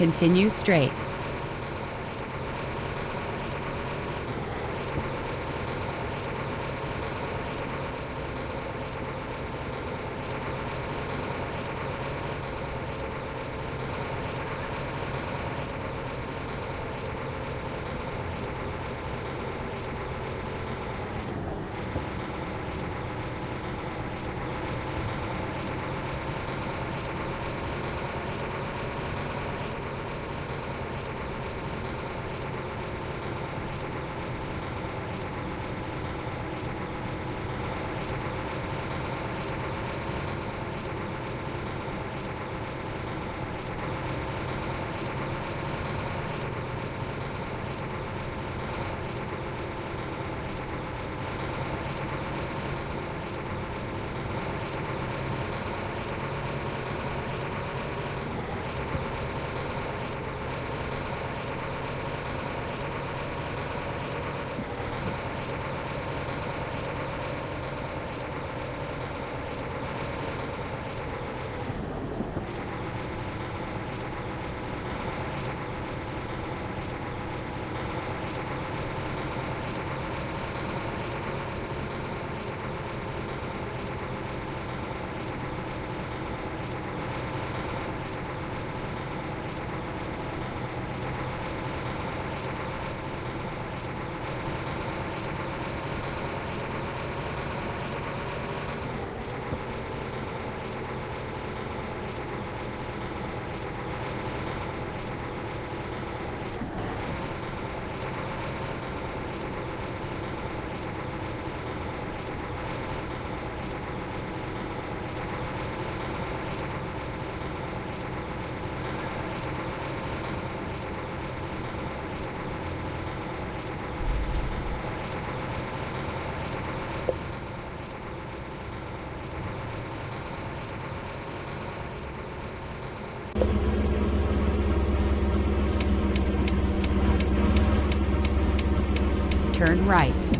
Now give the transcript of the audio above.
Continue straight. Turn right.